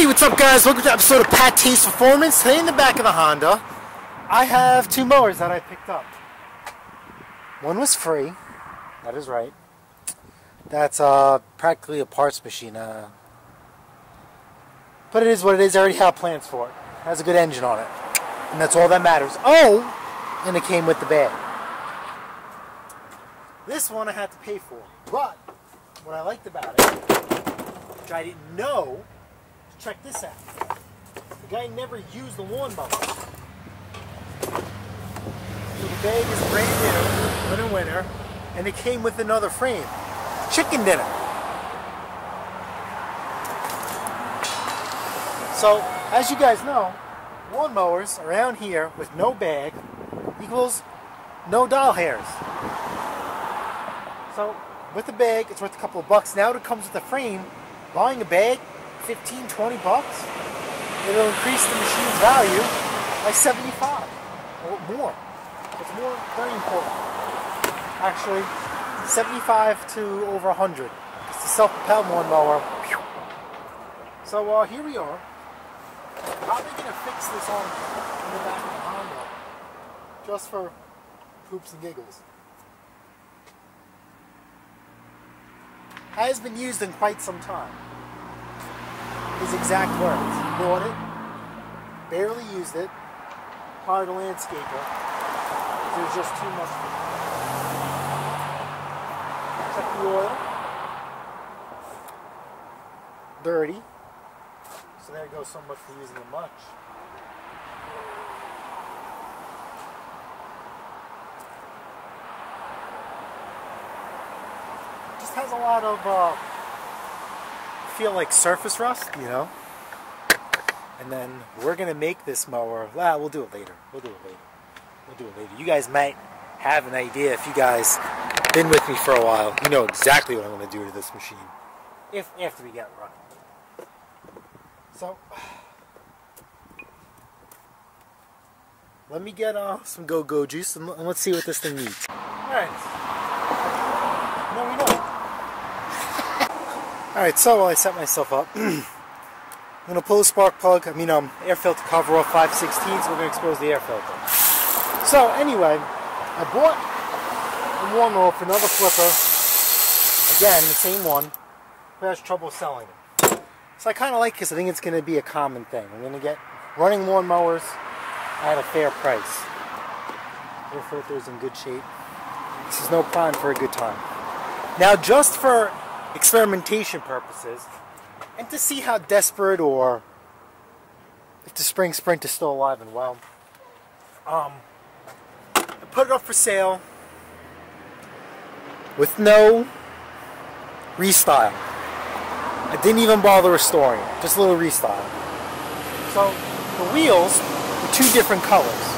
Hey, what's up guys? Welcome to episode of Pattay's Performance. Today in the back of the Honda, I have two mowers that I picked up. One was free, that is right. That's uh, practically a parts machine. Uh, but it is what it is. I already have plans for it. it. Has a good engine on it. And that's all that matters. Oh! And it came with the bag. This one I had to pay for. But, what I liked about it, which I didn't know, check this out. The guy never used the lawnmower. So the bag is brand new, winter winter, and it came with another frame. Chicken dinner. So, as you guys know, lawnmowers around here with no bag equals no doll hairs. So, with the bag, it's worth a couple of bucks. Now it comes with a frame. Buying a bag, 15, 20 bucks, it'll increase the machine's value by 75 or more. It's more, very important. Actually, 75 to over 100. It's a self-propelled lawnmower. So uh, here we are. Probably gonna fix this on in the back of the Honda, just for poops and giggles. Has been used in quite some time. His exact words. Bought it, barely used it, hired a landscaper. There's just too much. Check the oil. Dirty. So there goes so much for using it much. Just has a lot of uh, feel like surface rust, you know. And then we're gonna make this mower. Well, we'll do it later. We'll do it later. We'll do it later. You guys might have an idea if you guys been with me for a while. You know exactly what I'm gonna do to this machine. If after we get running. So let me get uh, some go-go juice and, and let's see what this thing needs. Alright. No, we don't. Alright, so while I set myself up, I'm going to pull the spark plug, I mean um, air filter cover off 5 16 so we're going to expose the air filter. So anyway, I bought a lawnmower for another flipper, again, the same one, who has trouble selling it. So I kind of like this. I think it's going to be a common thing. I'm going to get running lawnmowers at a fair price. Air filter is in good shape. This is no prime for a good time. Now, just for experimentation purposes, and to see how desperate or if the spring sprint is still alive and well, um, I put it up for sale with no restyle. I didn't even bother restoring it, just a little restyle. So the wheels were two different colors.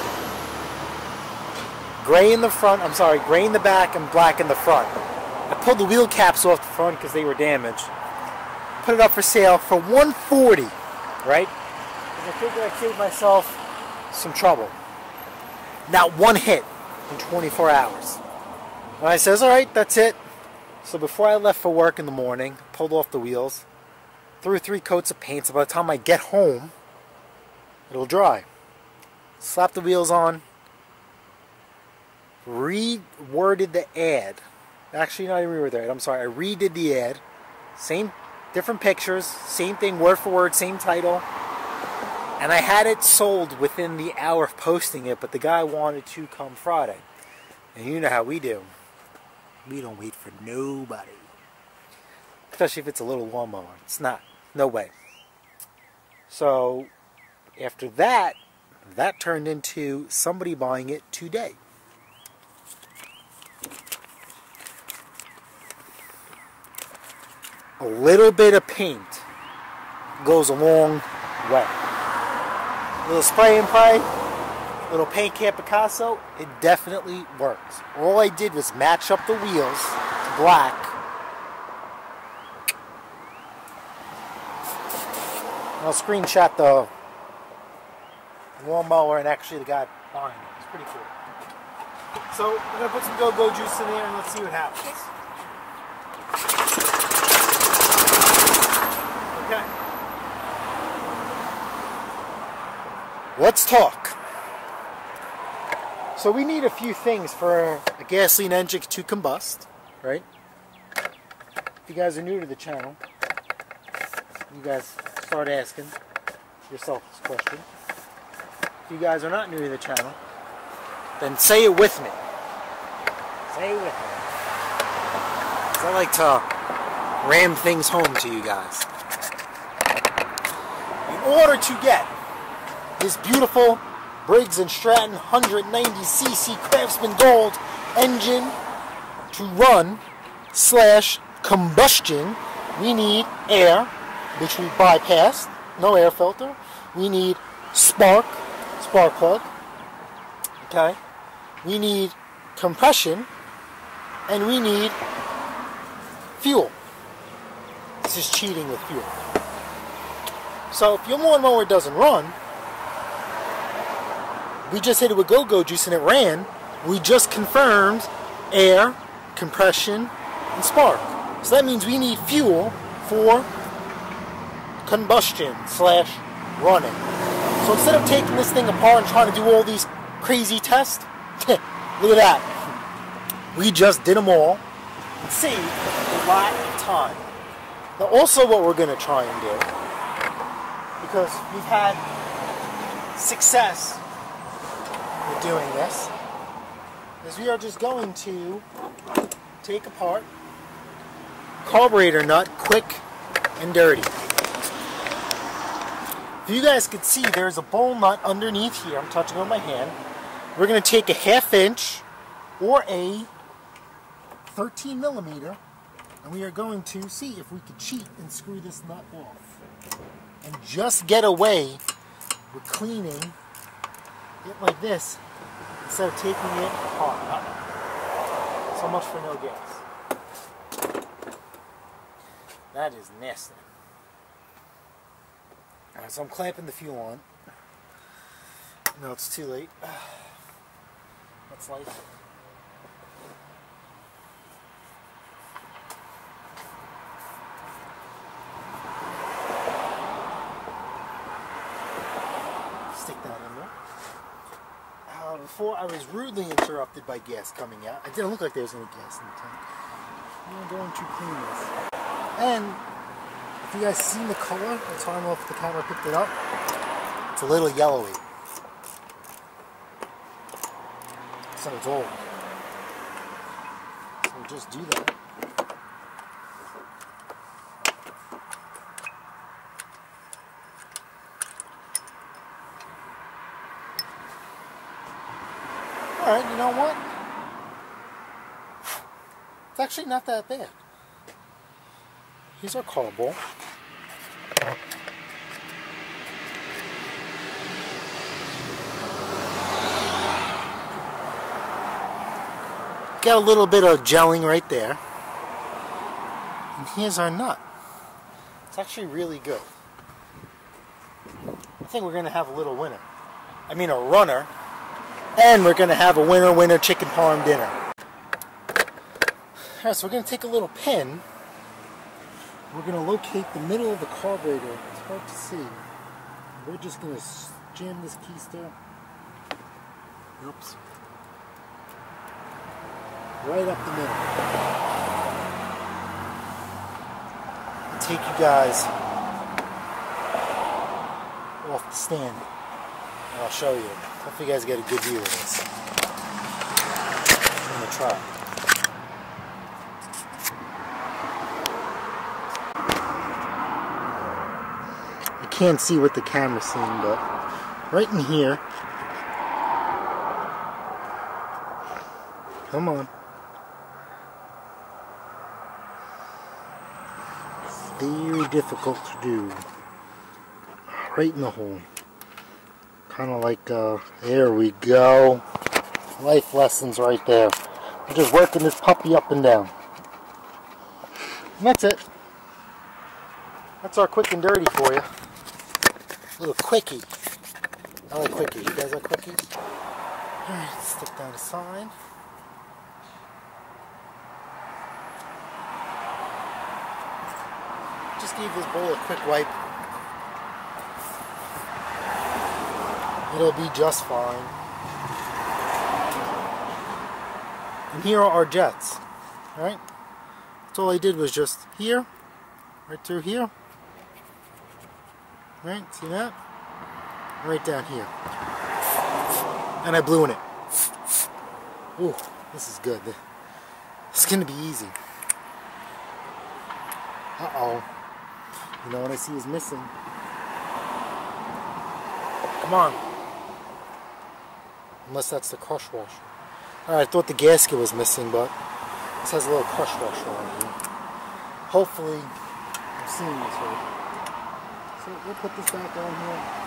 Gray in the front, I'm sorry, gray in the back and black in the front. Pulled the wheel caps off the front because they were damaged. Put it up for sale for 140 right? I figured I'd save myself some trouble. Not one hit in 24 hours. And I says, alright, that's it. So before I left for work in the morning, pulled off the wheels, threw three coats of paint, so by the time I get home, it'll dry. Slap the wheels on, reworded the ad. Actually, not even reworded the I'm sorry, I redid the ad. Same, different pictures, same thing, word for word, same title. And I had it sold within the hour of posting it, but the guy wanted to come Friday. And you know how we do. We don't wait for nobody. Especially if it's a little lawnmower. It's not. No way. So, after that, that turned into somebody buying it today. A little bit of paint goes a long way. A little spray and pray, little paint can Picasso, it definitely works. All I did was match up the wheels to black. I'll screenshot the lawnmower and actually the guy buying it. It's pretty cool. So I'm gonna put some go-go juice in there and let's see what happens. Okay. let's talk. So we need a few things for a gasoline engine to combust, right? If you guys are new to the channel, you guys start asking yourself this question. If you guys are not new to the channel, then say it with me. Say it with me. 'Cause I like to ram things home to you guys. Order to get this beautiful Briggs & Stratton 190cc Craftsman Gold engine to run slash combustion, we need air, which we bypassed, no air filter. We need spark, spark plug. Okay. We need compression, and we need fuel. This is cheating with fuel. So if your lawnmower doesn't run, we just hit it with go-go juice and it ran. We just confirmed air, compression, and spark. So that means we need fuel for combustion slash running. So instead of taking this thing apart and trying to do all these crazy tests, look at that. We just did them all and saved a lot of time. Now also what we're going to try and do, because we've had success with doing this, is we are just going to take apart carburetor nut quick and dirty. If you guys can see, there's a bowl nut underneath here. I'm touching on my hand. We're going to take a half inch or a 13 millimeter and we are going to see if we could cheat and screw this nut off. And just get away with cleaning it like this instead of taking it apart. So much for no gas. That is nasty. Alright, so I'm clamping the fuel on. No, it's too late. That's life. Stick that in there. Uh, before I was rudely interrupted by gas coming out. It didn't look like there was any gas in the tank. I'm going to clean this. And if you guys seen the color, I don't know if the camera picked it up. It's a little yellowy. So it's old. So we'll just do that. Alright, you know what? It's actually not that bad. Here's our carbo. Got a little bit of gelling right there. And here's our nut. It's actually really good. I think we're going to have a little winner. I mean a runner. And we're going to have a winner winner chicken parm dinner. Alright, so we're going to take a little pin. We're going to locate the middle of the carburetor. It's hard to see. We're just going to jam this keister. Oops. Right up the middle. And take you guys off the stand. And I'll show you. Hopefully you guys get a good view of this. I'm to try. I can't see what the camera's seeing, but right in here. Come on. Very difficult to do. Right in the hole. Kind of like, uh, there we go. Life lessons right there. We're just working this puppy up and down. And that's it. That's our quick and dirty for you. a little quickie. I like quickies. You guys like quickies? Alright, stick down that sign Just give this bowl a quick wipe. It'll be just fine. And here are our jets. Alright? That's all I did was just here, right through here. Right, see that? Right down here. And I blew in it. Ooh, this is good. It's gonna be easy. Uh-oh. You know what I see is missing. Come on. Unless that's the crush washer. Alright, I thought the gasket was missing, but this has a little crush washer on here. Hopefully, I'm seeing this right. So we'll put this back on here.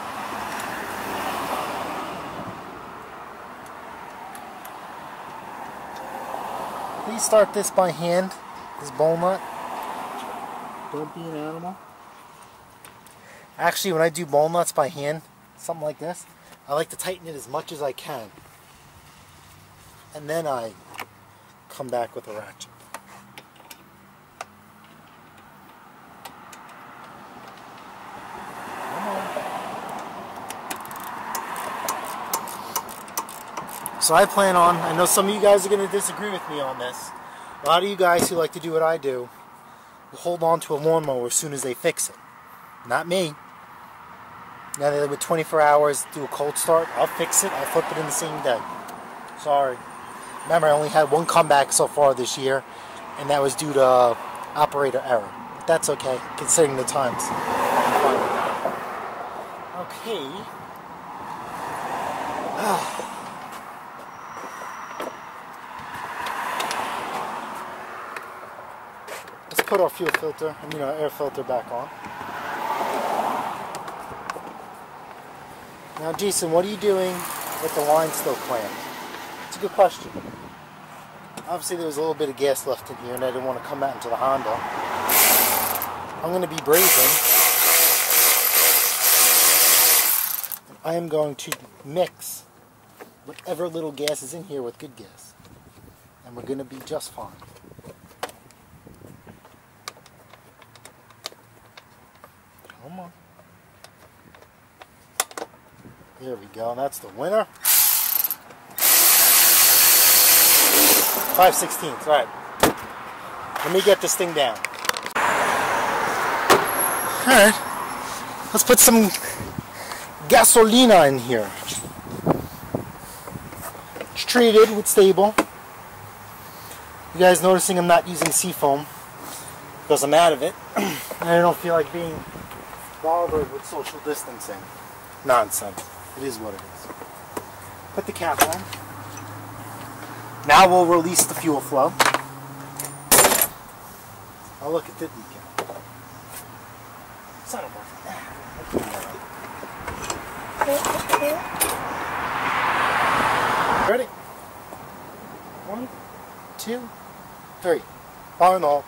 Please start this by hand, this bowl nut. Don't be an animal. Actually, when I do bowl nuts by hand, something like this, I like to tighten it as much as I can. And then I come back with a ratchet. So I plan on, I know some of you guys are going to disagree with me on this. A lot of you guys who like to do what I do will hold on to a lawnmower as soon as they fix it. Not me. Now that with 24 hours, do a cold start, I'll fix it, I'll flip it in the same day. Sorry. Remember, I only had one comeback so far this year, and that was due to uh, operator error. But that's okay, considering the times. Okay. Let's put our fuel filter, I mean our air filter back on. Now, Jason, what are you doing with the line still clamped? It's a good question. Obviously, there was a little bit of gas left in here, and I didn't want to come out into the Honda. I'm going to be brazen. I am going to mix whatever little gas is in here with good gas. And we're going to be just fine. Come on. There we go. and That's the winner. 5 16ths. Alright. Let me get this thing down. Alright. Let's put some gasolina in here. It's treated with Sta-Bil. You guys noticing I'm not using seafoam because I'm out of it. I don't feel like being bothered with social distancing. Nonsense. It is what it is. Put the cap on. Now we'll release the fuel flow. I'll look at the decal. Son of a... Ready? One, two, three. And all.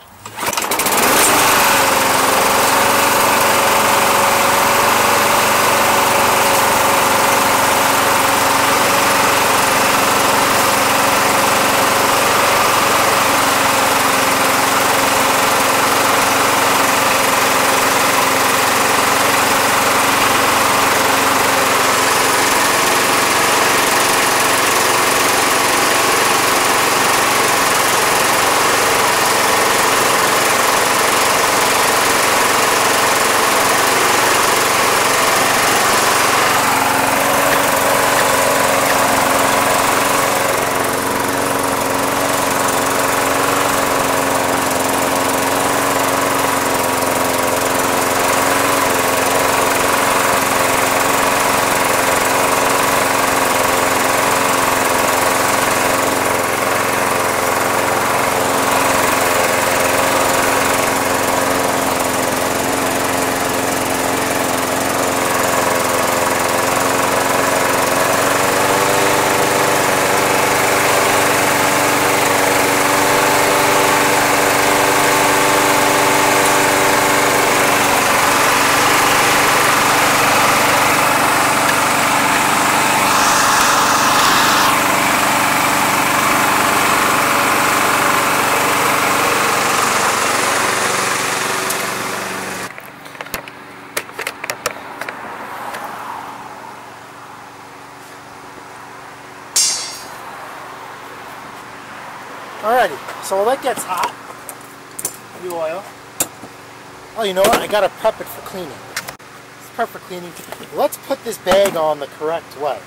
You know what? I gotta prep it for cleaning. It's prep for cleaning. Let's put this bag on the correct way.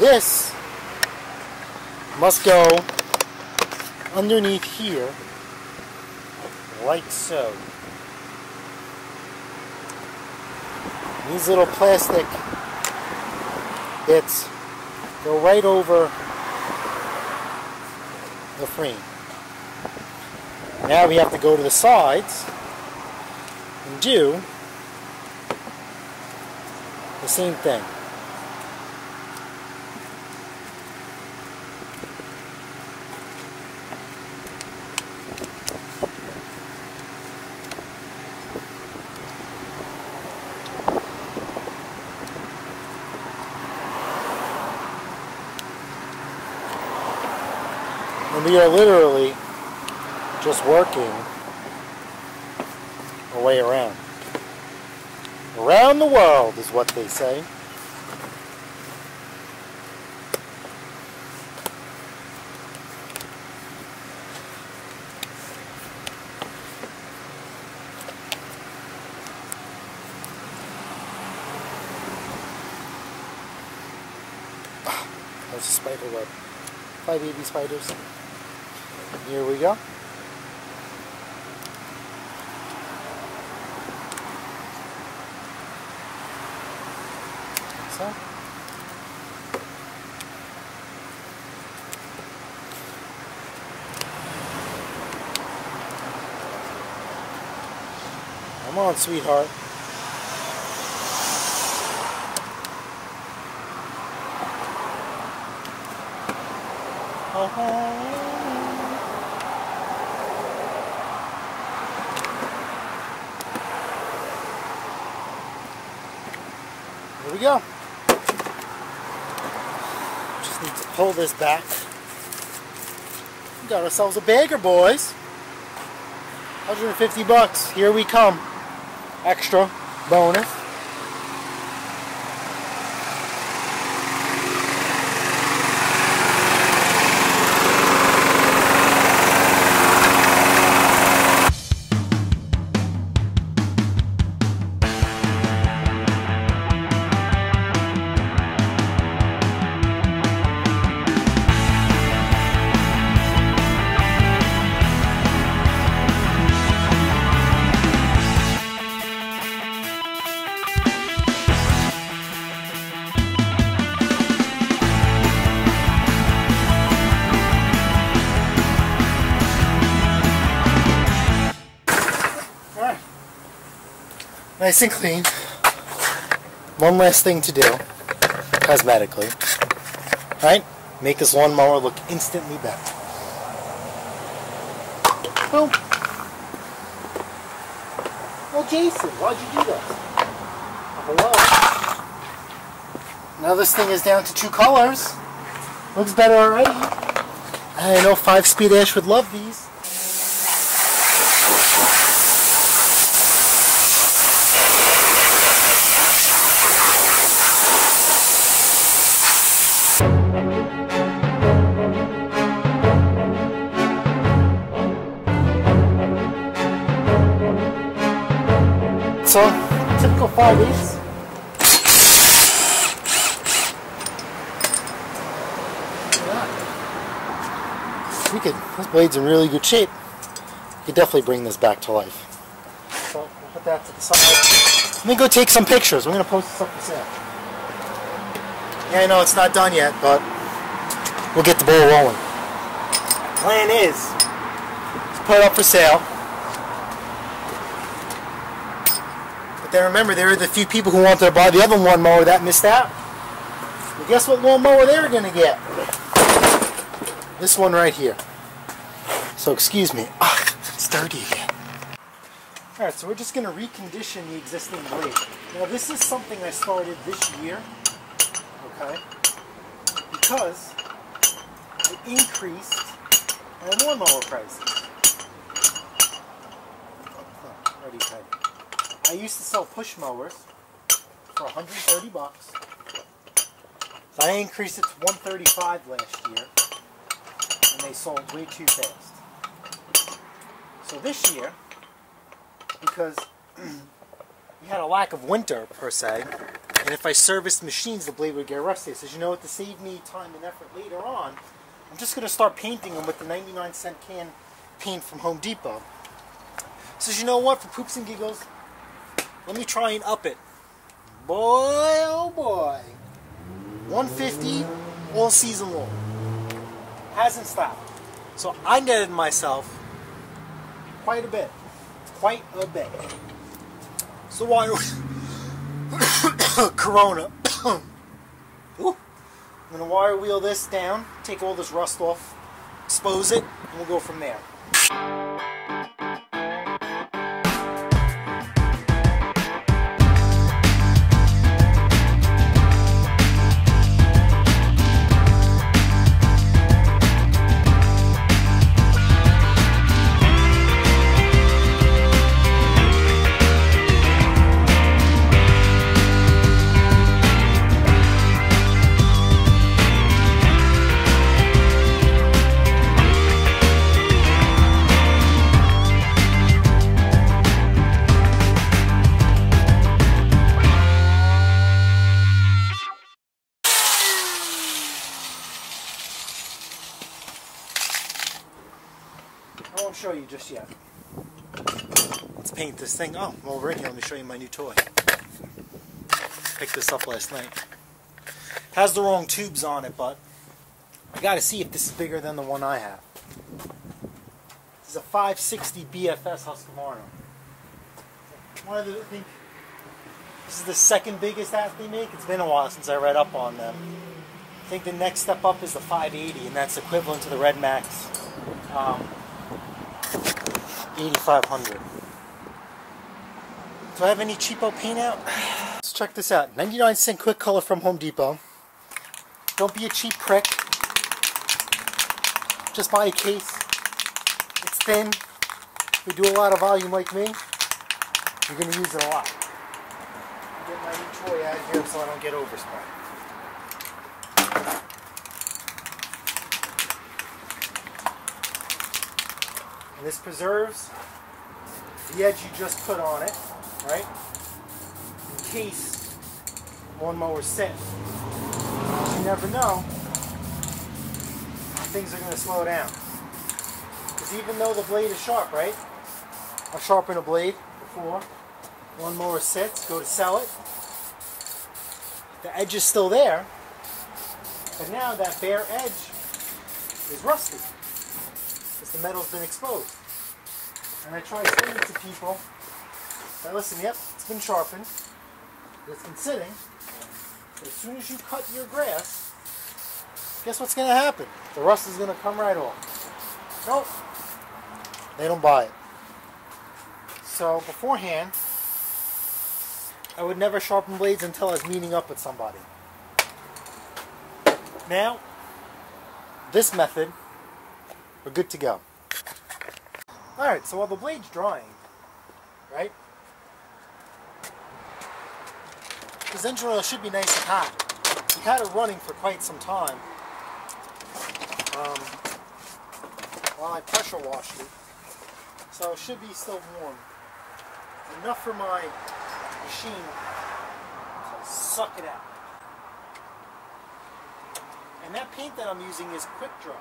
This must go underneath here, like so. These little plastic bits go right over the frame. Now we have to go to the sides do the same thing. And we are literally just working way around. Around the world is what they say. Ah, there's a spider web. Five baby spiders. Here we go. So. Come on, sweetheart. Uh-huh. Here we go. Just need to pull this back. We got ourselves a bagger, boys. 150 bucks. Here we come. Extra bonus. Nice and clean. One last thing to do, cosmetically. Right? Make this lawnmower look instantly better. Boom. Well, Jason, why'd you do this? Hello. Now this thing is down to two colors. Looks better already. I know 5-Speed Ash would love these. So, typical 5 eighths. We could, this blade's in really good shape. We could definitely bring this back to life. So, we'll put that to the side. Let me go take some pictures. We're going to post this up for sale. Yeah, I know it's not done yet, but we'll get the ball rolling. Plan is to put it up for sale. Then remember, there were the few people who wanted to buy the other lawnmower that missed out. Well, guess what lawnmower they were going to get? This one right here. So excuse me. Ah, it's dirty again. Alright, so we're just going to recondition the existing blade. Now this is something I started this year. Okay? Because I increased my lawnmower prices. Oh, already said. I used to sell push mowers for 130 bucks. So I increased it to 135 last year. And they sold way too fast. So this year, because we had a lack of winter per se, and if I serviced machines, the blade would get rusty. So you know what? To save me time and effort later on, I'm just going to start painting them with the 99 cent can paint from Home Depot. So you know what? For poops and giggles, let me try and up it. Boy, oh boy. 150 all season long. Hasn't stopped. So I netted myself quite a bit. Quite a bit. So why Corona. Ooh. I'm gonna wire wheel this down, take all this rust off, expose it, and we'll go from there. This thing. Oh, while we're here, let me show you my new toy. Picked this up last night. Has the wrong tubes on it, but I gotta see if this is bigger than the one I have. This is a 560 BFS Husqvarna. One of the, I think, this is the second biggest app they make. It's been a while since I read up on them. I think the next step up is the 580, and that's equivalent to the RedMax. Um, 8500 Do I have any cheapo paint out? Let's check this out. 99 cent quick color from Home Depot. Don't be a cheap prick. Just buy a case. It's thin. You do a lot of volume like me, you're going to use it a lot. Get my new toy out here so I don't get overspray. And this preserves the edge you just put on it, right? In case lawnmower's set. You never know, things are going to slow down. Because even though the blade is sharp, right? I sharpened a blade before. One Lawnmower sits, go to sell it. The edge is still there, but now that bare edge is rusty because the metal's been exposed. And I try explaining to people that listen, yep, it's been sharpened, it's been sitting, but as soon as you cut your grass, guess what's going to happen? The rust is going to come right off. Nope. They don't buy it. So beforehand, I would never sharpen blades until I was meeting up with somebody. Now, this method, we're good to go. Alright, so while the blade's drying, right? This engine oil should be nice and hot. We've had it running for quite some time. Um, while I pressure washed it. So it should be still warm. Enough for my machine to suck it out. And that paint that I'm using is quick dry.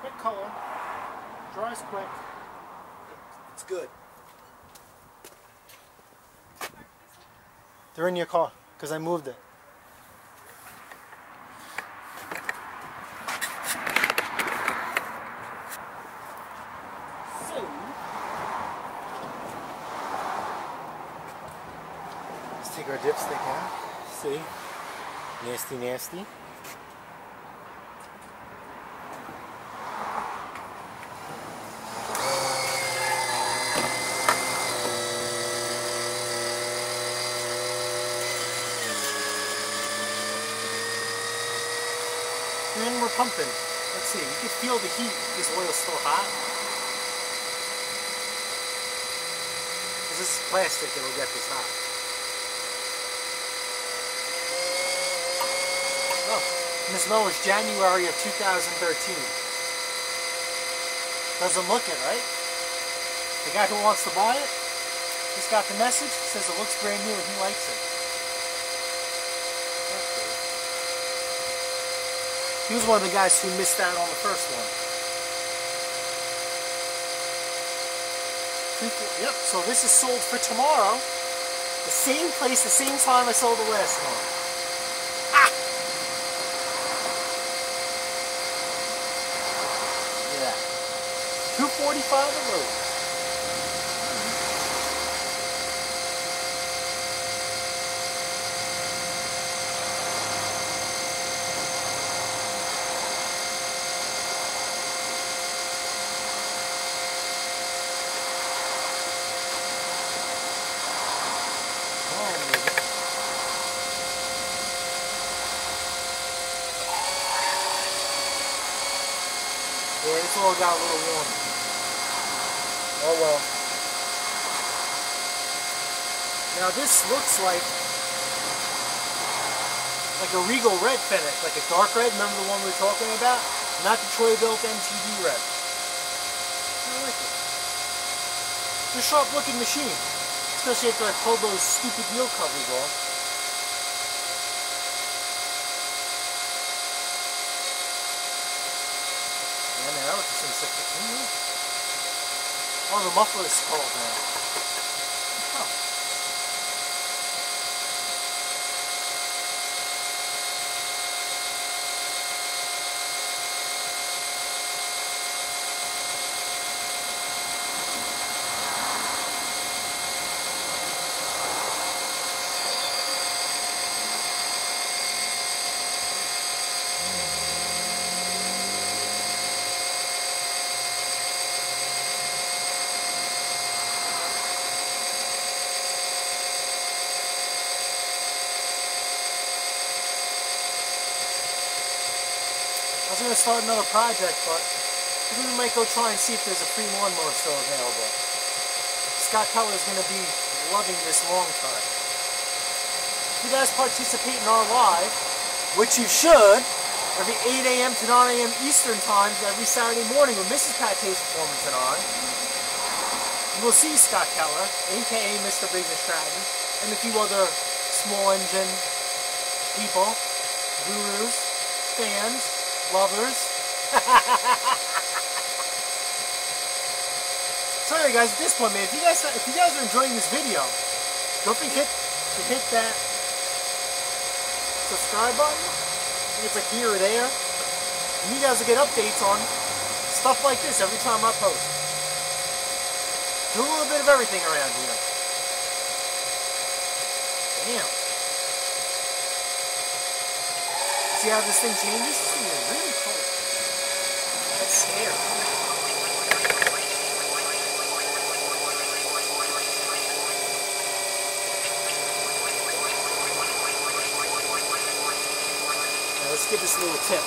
Quick color, dries quick, it's good. They're in your car because I moved it. Let's take our dipstick out. See? Nasty, nasty. Pumping. Let's see, you can feel the heat. This oil's still hot. Because this is plastic, it'll get this hot. Oh, this mower is January of 2013. Doesn't look it, right? The guy who wants to buy it just got the message, says it looks brand new and he likes it. He was one of the guys who missed out on the first one. Yep, so this is sold for tomorrow. The same place, the same time I sold the last one. Ah! Look at that. 245 a load. Got a little warm. Oh well. Now this looks like like a Regal red finish, like a dark red. Remember the one we were talking about? Not the Troy-Bilt MTD red. I like it. It's a sharp looking machine. Especially after I pulled those stupid wheel covers off. Oh, the muffler is cold now. Start another project, but we might go try and see if there's a free lawnmower still available. Scott Keller is going to be loving this long time. If you guys participate in our live, which you should, every 8 a.m. to 9 a.m. Eastern times every Saturday morning with Mrs. Pattay's Performance and I, you will see Scott Keller, aka Mr. Briggs and Stratton, and a few other small engine people, gurus, fans, lovers. so anyway guys, at this point man, if you guys if you guys are enjoying this video, don't forget to hit that subscribe button. It's like here or there. And you guys will get updates on stuff like this every time I post. Do a little bit of everything around here. Damn. See how this thing changes? This thing is really cold. Now let's give this a little tip.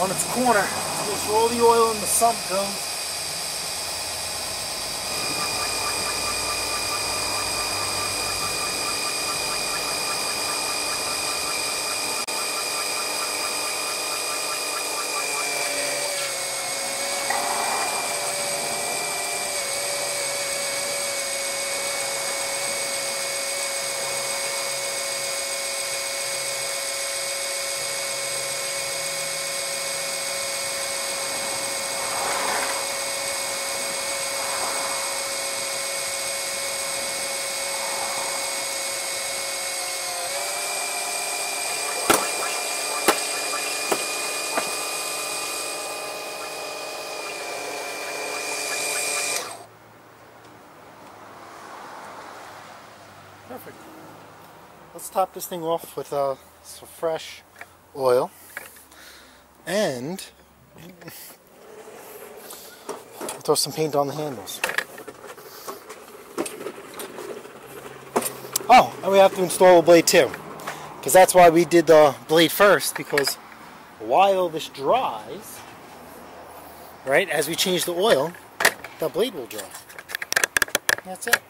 On its corner, just roll the oil and the sump goes. Perfect. Let's top this thing off with uh, some fresh oil and throw some paint on the handles. Oh, and we have to install a blade too. Because that's why we did the blade first, because while this dries, right, as we change the oil, the blade will dry. That's it.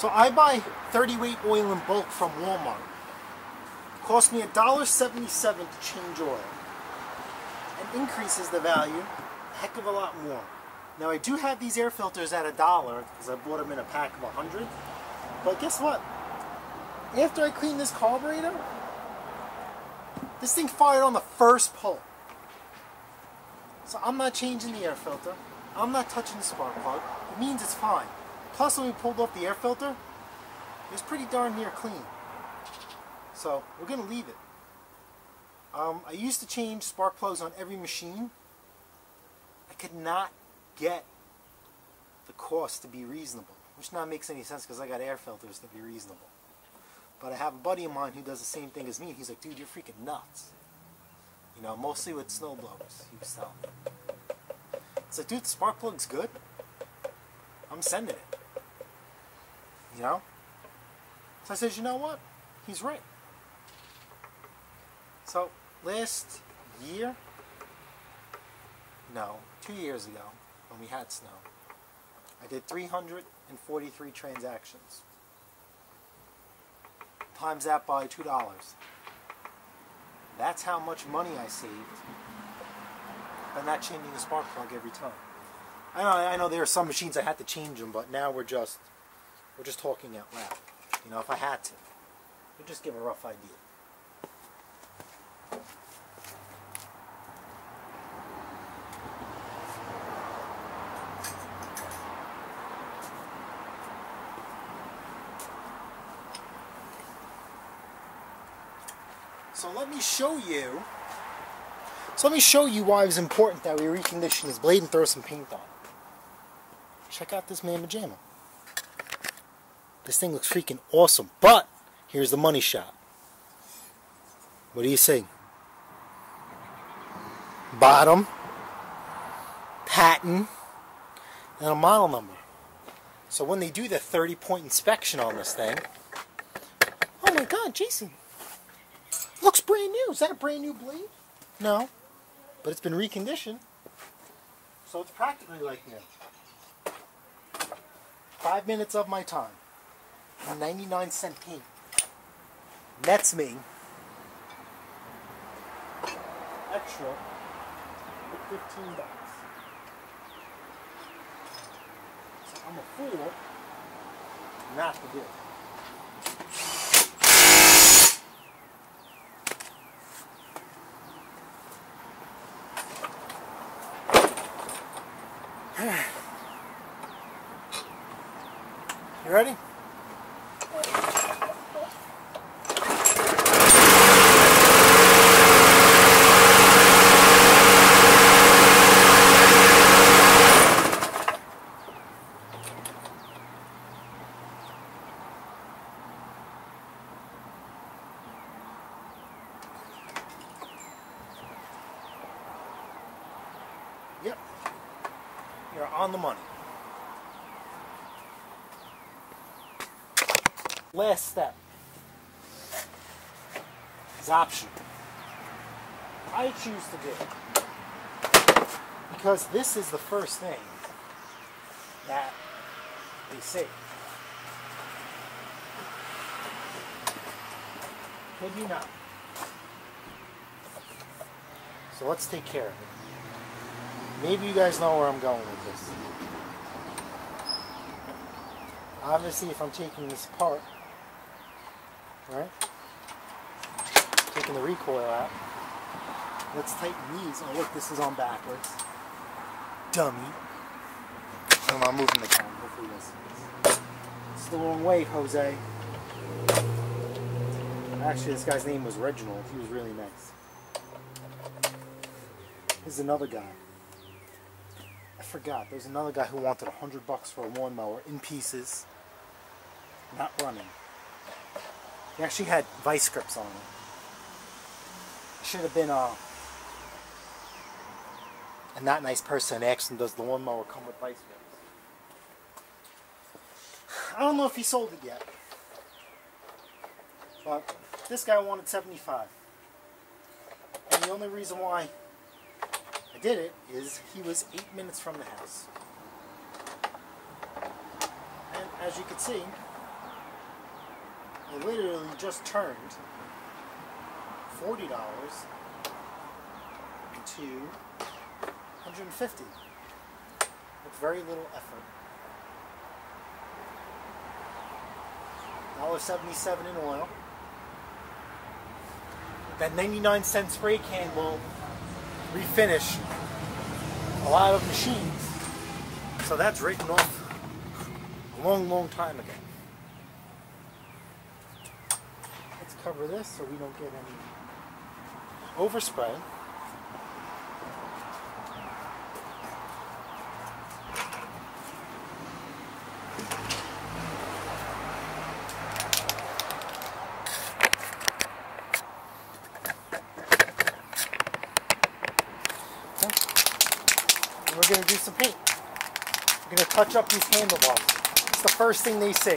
So I buy 30 weight oil in bulk from Walmart. Cost me $1.77 to change oil. And increases the value a heck of a lot more. Now I do have these air filters at a dollar because I bought them in a pack of 100. But guess what? After I clean this carburetor, this thing fired on the first pull. So I'm not changing the air filter. I'm not touching the spark plug. It means it's fine. Plus when we pulled off the air filter, it was pretty darn near clean. So we're going to leave it. Um, I used to change spark plugs on every machine. I could not get the cost to be reasonable, which not makes any sense because I got air filters to be reasonable. But I have a buddy of mine who does the same thing as me, he's like, dude, you're freaking nuts. You know, mostly with snow blowers, he was telling me. It's like, dude, the spark plug's good. I'm sending it. You know? So I says, you know what? He's right. So, last year, no, two years ago, when we had snow, I did 343 transactions. Times that by $2. That's how much money I saved by not changing the spark plug every time. I know, I know there are some machines I had to change them, but now we're just we're just talking out loud. You know, if I had to, we'll just give a rough idea. So let me show you. So let me show you why it was important that we recondition this blade and throw some paint on. Check out this Mamma Jamma. This thing looks freaking awesome. But here's the money shot. What do you see? Bottom, patent, and a model number. So when they do the 30 point inspection on this thing, oh my god, Jason, looks brand new. Is that a brand new blade? No, but it's been reconditioned. So it's practically like new. Five minutes of my time. 99 cent paint. That's me extra 15 bucks. So I'm a fool not to do it. You ready? Yep. You're on the money. Last step is optional. I choose to do because this is the first thing that they. Could you not? So let's take care of it. Maybe you guys know where I'm going with this. Obviously, if I'm taking this apart, right? Taking the recoil out. Let's tighten these. Oh, look, this is on backwards. Dummy. I'm not moving the camera. Hopefully this. It's the wrong way, Jose. Actually, this guy's name was Reginald. He was really nice. Here's another guy. I forgot. There's another guy who wanted a hundred bucks for a lawnmower in pieces, not running. He actually had vice grips on it. Should have been a, a not nice person. Him, does the lawnmower come with vice grips? I don't know if he sold it yet. But this guy wanted 75. And the only reason why I did it is he was eight minutes from the house. And as you can see, I literally just turned $40 into 150 with very little effort. $1.77 in oil. That 99 cent spray can will refinish a lot of machines. So that's written off a long, long time ago. Let's cover this so we don't get any overspray. Do some paint. We're going to touch up these handlebars. It's the first thing they say.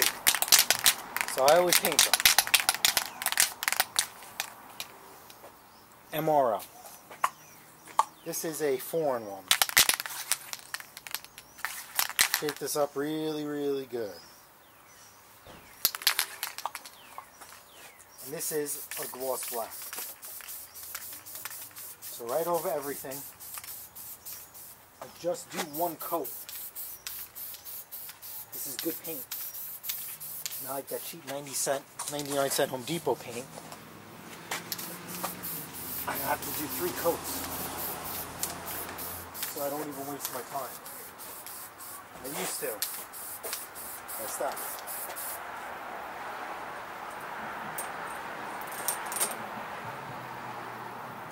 So I always paint them. MRO. This is a foreign one. Shape this up really, really good. And this is a gloss black. So right over everything, just do one coat. This is good paint. Not like that cheap 90 cent, 99 cent Home Depot paint. I have to do three coats. So I don't even waste my time. I used to. I stopped.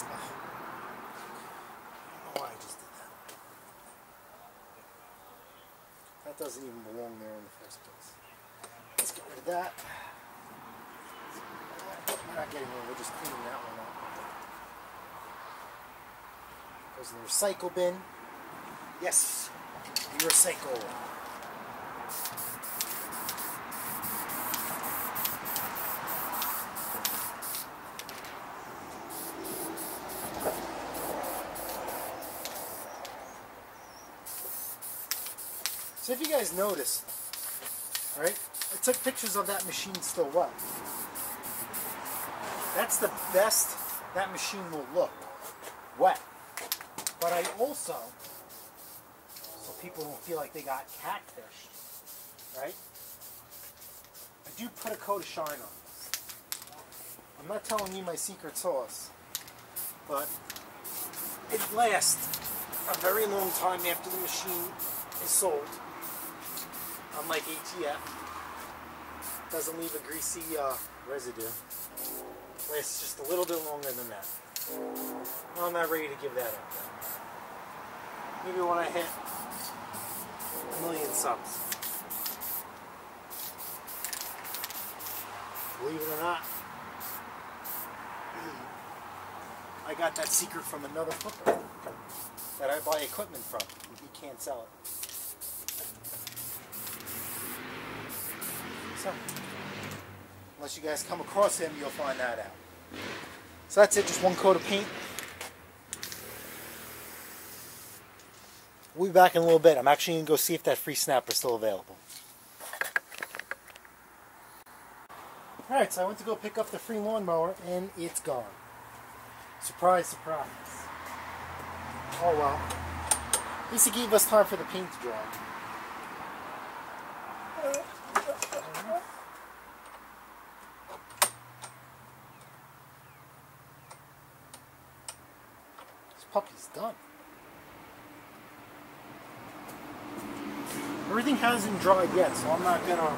I don't know why I just did that. That doesn't even belong there in the first place. Let's get rid of that. We're not getting rid, we're just cleaning that one up. Goes in the recycle bin. Yes, we recycle. Guys notice, right, I took pictures of that machine still wet. That's the best that machine will look, wet. But I also, so people don't feel like they got catfished, right? I do put a coat of shine on this. I'm not telling you my secret sauce, but it lasts a very long time after the machine is sold. Unlike ATF, doesn't leave a greasy uh, residue. Lasts just a little bit longer than that. I'm not ready to give that up. Maybe when I hit a million subs. Believe it or not, I got that secret from another flipper that I buy equipment from. He can't sell it. So, unless you guys come across him, you'll find that out. So that's it, just one coat of paint. We'll be back in a little bit. I'm actually going to go see if that free snapper is still available. Alright, so I went to go pick up the free lawnmower and it's gone. Surprise, surprise. Oh well. At least it gave us time for the paint to dry. Uh, This puppy's done. Everything hasn't dried yet, so I'm not gonna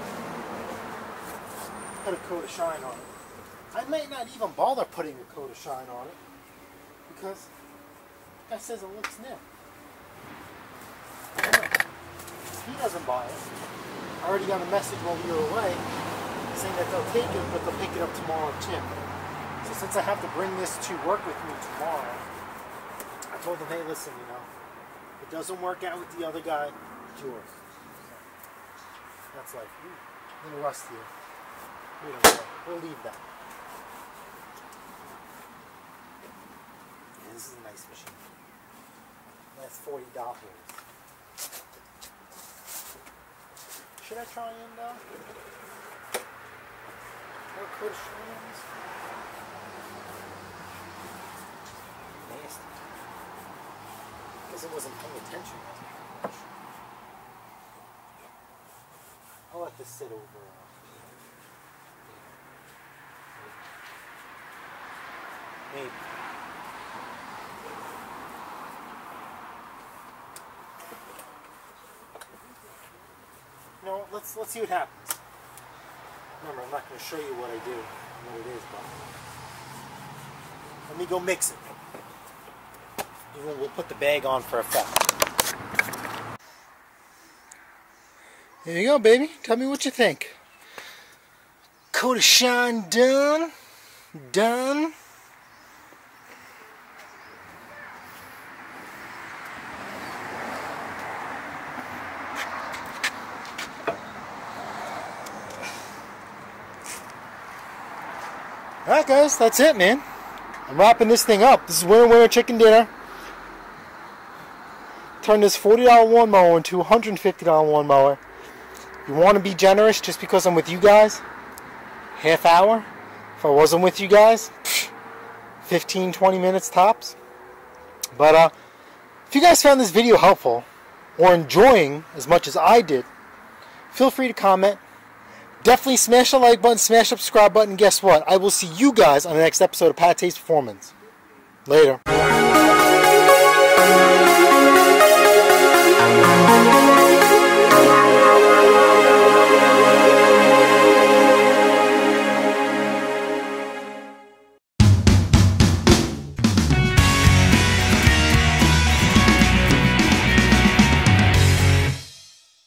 put a coat of shine on it. I might not even bother putting a coat of shine on it because guy says it looks new. He doesn't buy it. I already got a message while we were away saying that they'll take it, but they'll pick it up tomorrow too. So since I have to bring this to work with me tomorrow, I told them, hey, listen, you know, if it doesn't work out with the other guy, it's yours. That's like, ooh, a little rusty. We don't know. We'll leave that. Yeah, this is a nice machine. That's forty dollars. Should I try and uh, coat of shine? Nasty. Guess I wasn't paying attention. I'll let this sit over. Maybe. No, let's let's see what happens. Remember, I'm not going to show you what I do and what it is, but let me go mix it. Then we'll put the bag on for effect. There you go, baby. Tell me what you think. Coat of shine done. Done. Alright guys, that's it man. I'm wrapping this thing up. This is winner winner chicken dinner. Turn this $40 lawnmower into a $150 lawnmower. You want to be generous just because I'm with you guys? Half hour? If I wasn't with you guys? 15, 20 minutes tops. But uh, if you guys found this video helpful or enjoying as much as I did, feel free to comment. Definitely smash the like button, smash the subscribe button. Guess what? I will see you guys on the next episode of Pattay's Performance. Later.